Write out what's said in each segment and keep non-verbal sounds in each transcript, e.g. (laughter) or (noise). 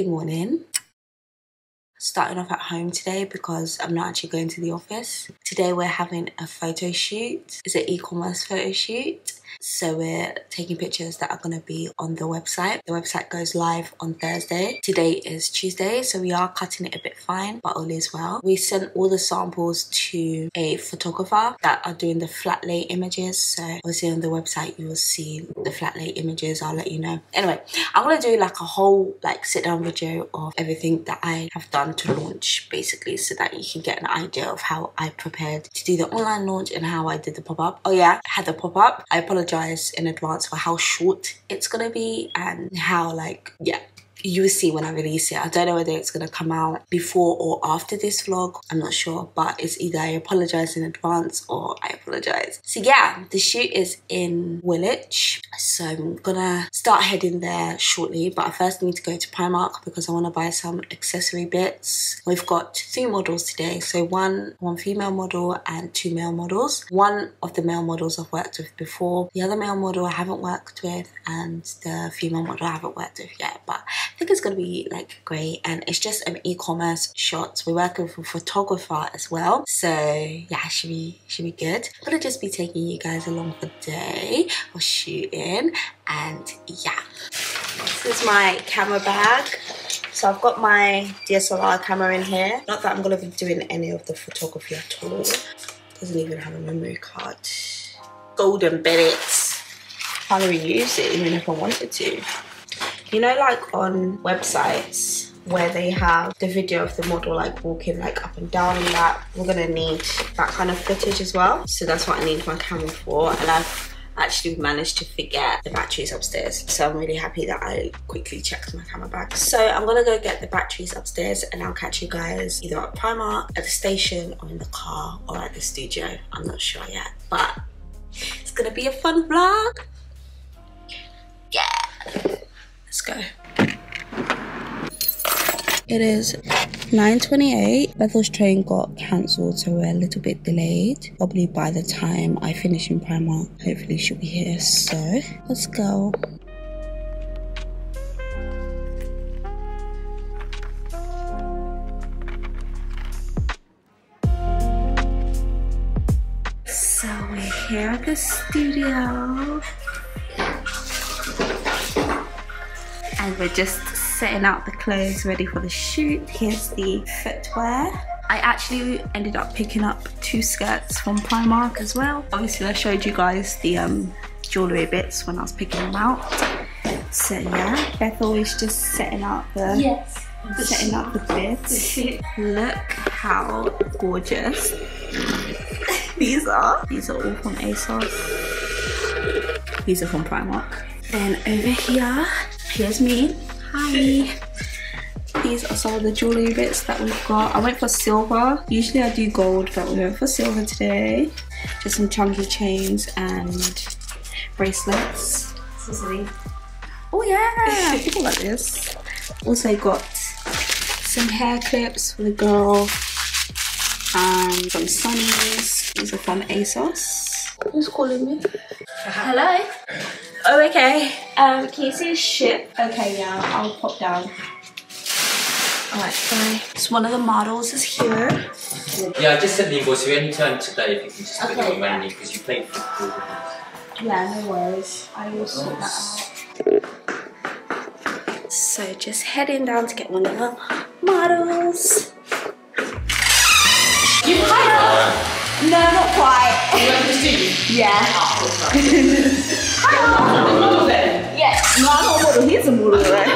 Good morning. Starting off at home today because I'm not actually going to the office. Today we're having a photo shoot. It's an e-commerce photo shoot. So we're taking pictures that are going to be on the website. The website goes live on Thursday. Today is Tuesday, so we are cutting it a bit fine, but all is well. We sent all the samples to a photographer that are doing the flat lay images. So obviously on the website you will see the flat lay images. I'll let you know. Anyway, I'm going to do like a whole like sit down video of everything that I have done to launch basically so that you can get an idea of how I prepared to do the online launch and how I did the pop-up. Oh yeah, I had the pop-up. I apologize apologize in advance for how short it's gonna be and how like yeah you will see when I release it. I don't know whether it's going to come out before or after this vlog. I'm not sure, but it's either I apologize in advance or I apologize. So yeah, the shoot is in Woolwich. So I'm gonna start heading there shortly, but I first need to go to Primark because I want to buy some accessory bits. We've got three models today. So one, one female model and two male models. One of the male models I've worked with before. The other male model I haven't worked with and the female model I haven't worked with yet, but think it's gonna be like great and it's just an e-commerce shot. We're working with a photographer as well. So yeah, should be should be good. I'm gonna just be taking you guys along for the day or shooting and yeah. This is my camera bag. So I've got my DSLR camera in here. Not that I'm gonna be doing any of the photography at all. Doesn't even have a memory card. Golden bits. Can't even use it even if I wanted to. You know, like on websites where they have the video of the model like walking like up and down and that, we're gonna need that kind of footage as well. So that's what I need my camera for. And I've actually managed to forget the batteries upstairs. So I'm really happy that I quickly checked my camera bag. So I'm gonna go get the batteries upstairs and I'll catch you guys either at Primark, at the station, or in the car, or at the studio. I'm not sure yet, but it's gonna be a fun vlog. Yeah. Let's go. It is 9.28. Bethel's train got cancelled, so we're a little bit delayed. Probably by the time I finish in Primark, hopefully she'll be here. So, let's go. So we're here at the studio. And we're just setting out the clothes ready for the shoot. Here's the footwear. I actually ended up picking up two skirts from Primark as well. Obviously I showed you guys the um, jewellery bits when I was picking them out. So yeah, Bethel is just setting out the yes. setting out the bits. Look how gorgeous (laughs) these are. These are all from ASOS. These are from Primark. Then over here here's me. Hi. (laughs) These are some of the jewellery bits that we've got. I went for silver. Usually I do gold, but we went for silver today. Just some chunky chains and bracelets. Oh yeah, (laughs) people like this. Also got some hair clips for the girl and some sunnies. These are from ASOS. Who's calling me? Hello. Oh, okay. Um, can you see a ship? Okay, yeah, I'll pop down. Alright, bye. So one of the models is here. Yeah, I just sent the invoice. So any time today, if you can just put it Okay, on yeah. manually because you played football. Yeah, no worries. I will sort that out. So just heading down to get one of the models. You hired No, not quite. Yeah. (laughs) Yes. No, I'm not a model. He's a model, right?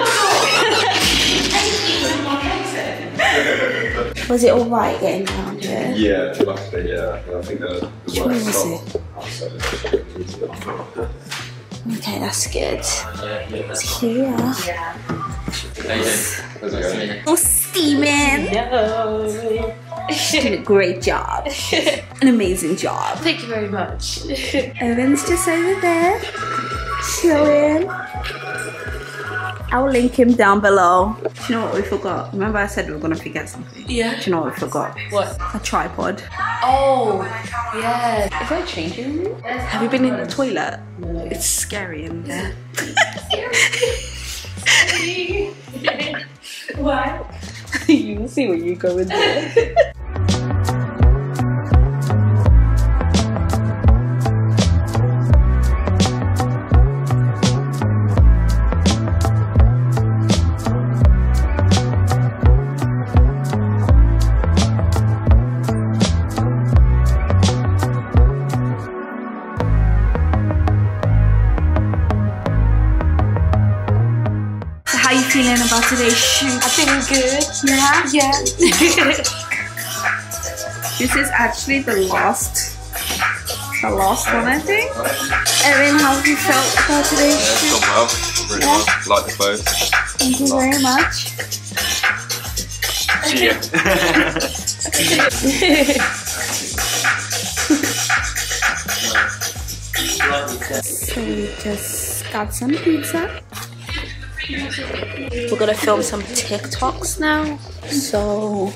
(laughs) Was it alright getting down here? Yeah, luckily, yeah. I think the, the Which one was stopped outside. Okay, that's good. Yeah, yeah, that's It's here. How you doing? How's it going? Steaming. She did a great job. (laughs) An amazing job. Thank you very much. (laughs) Evan's just over there, chilling. I'll link him down below. Do you know what we forgot? Remember I said we were gonna forget something? Yeah. Do you know what we forgot? What? A tripod. Oh, yeah. Is that changing room? Have you been in the toilet? It's scary in there. (laughs) Why? See what you go into. How (laughs) feeling about today's shoot? I'm feeling good. Yeah. Yeah. (laughs) This is actually the last, the last one, I think. Erin, how have you felt about today's Yeah, shoot? done well. Really well. Like the clothes. Thank you very much. See (laughs) So we just got some pizza. We're gonna film some TikToks now. So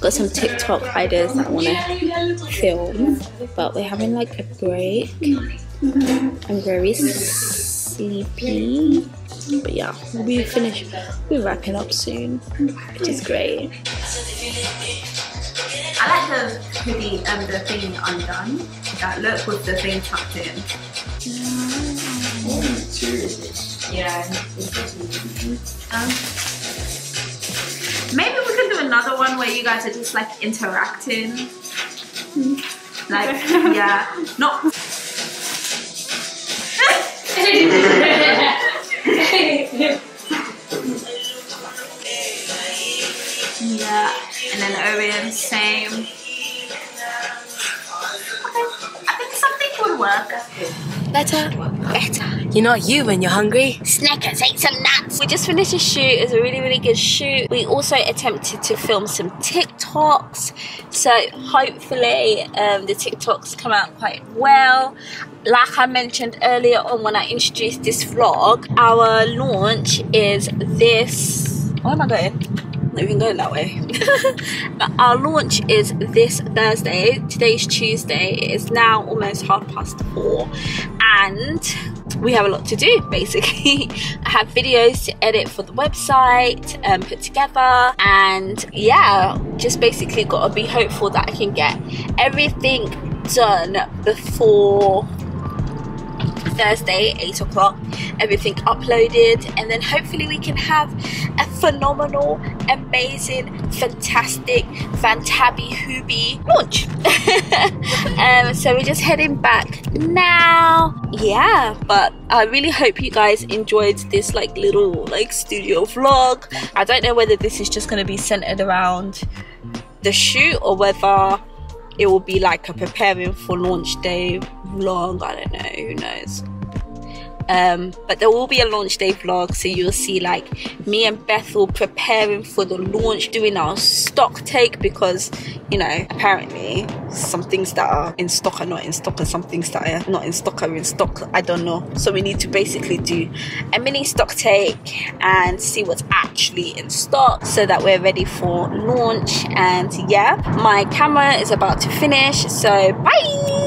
got some TikTok ideas that I wanna film, but we're having like a break. I'm very sleepy. But yeah, we'll be finished. We're wrapping up soon, which is great. I like the hoodie and um, the thing undone. That look with the thing tucked in. Oh, Yeah. Um, maybe we can do another one where you guys are just like interacting. Like, (laughs) yeah, not. (laughs) Yeah, and then Owen, same. Okay, I think something would work. Better. Better. You know you when you're hungry. Snickers, ate some nuts. We just finished a shoot. It was a really, really good shoot. We also attempted to film some TikToks. So hopefully um, the TikToks come out quite well. Like I mentioned earlier on when I introduced this vlog, our launch is this. Where am I going? Not even going that way. but (laughs) our launch is this Thursday. Today's Tuesday. It is now almost half past four. And we have a lot to do basically. (laughs) I have videos to edit for the website and put together. And yeah, just basically got to be hopeful that I can get everything done before Thursday, 8 o'clock, everything uploaded, and then hopefully we can have a phenomenal, amazing, fantastic, fantabby hooby launch. (laughs) so we're just heading back now. Yeah, but I really hope you guys enjoyed this like little like studio vlog. I don't know whether this is just gonna be centered around the shoot or whether it will be like a preparing for launch day vlog. I don't know, who knows. Um, but there will be a launch day vlog, so you'll see like me and Bethel preparing for the launch, doing our stock take because you know apparently some things that are in stock are not in stock, and some things that are not in stock are in stock. I don't know, so we need to basically do a mini stock take and see what's actually in stock so that we're ready for launch. And yeah, my camera is about to finish, so bye.